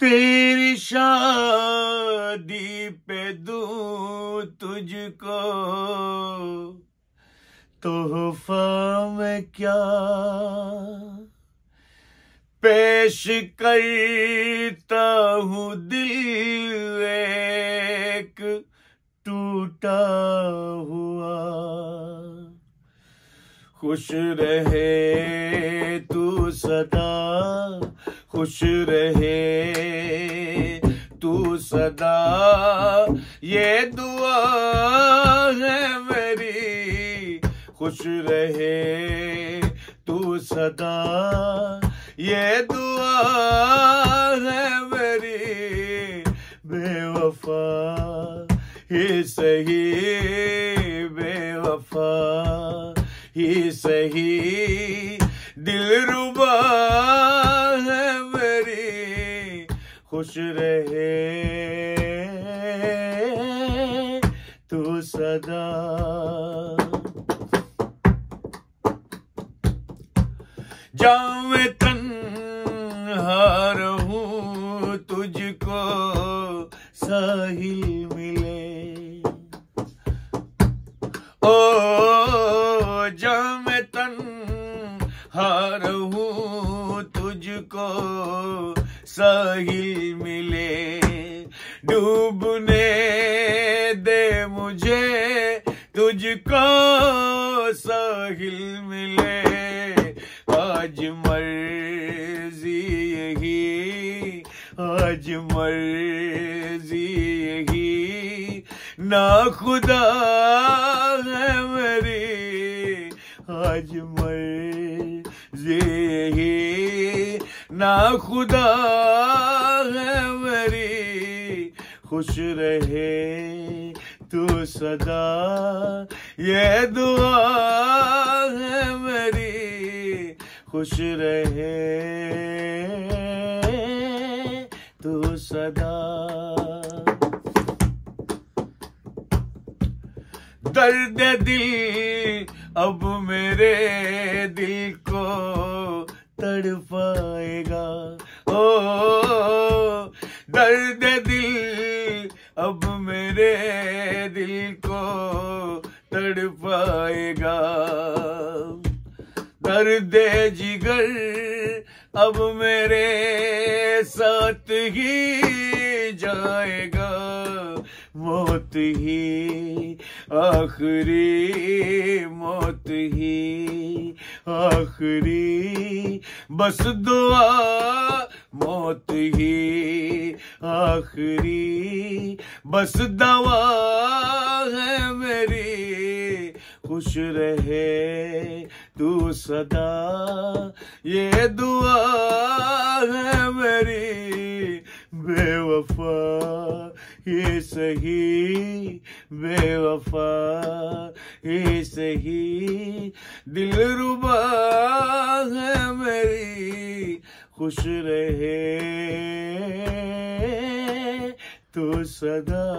तेरी शादी पे दू तुझको। तोहफा में क्या पेश करता हूँ दिल एक टूटा हुआ। खुश रहे तू सदा खुश रहे तू सदा। ये दुआ है मेरी, खुश रहे तू सदा। ये दुआ है मेरी, बेवफा, ही सही, बेवफा, ही सही। दिल रुबा खुश रहे। तू सदा। जावे तन हार हूँ तुझको साहिल मिले। ओ तुझको साहिल मिले। डूबने दे मुझे तुझको साहिल मिले। आज मर्ज़ी यही, आज मर्ज़ी यही। ना खुदा है मेरी, आज मर्ज़ी यही। ना खुदा है मेरी। खुश रहे तू सदा। ये दुआ है मेरी। खुश रहे तू सदा। दर्द दिल अब मेरे दिल को तड़पाएगा। ओ, दर्द दिल, अब मेरे दिल को तड़पाएगा। दर्द जिगर, अब मेरे साथ ही जाएगा। मौत ही, आखिरी मौत ही। आखिरी। बस दुआ, मौत ही आखिरी। बस दवा है मेरी, खुश रहे तू सदा। ये दुआ है मेरी, बेवफा ये सही बेवफा ये ही दिल रुबा है मेरी। खुश रहे तू सदा।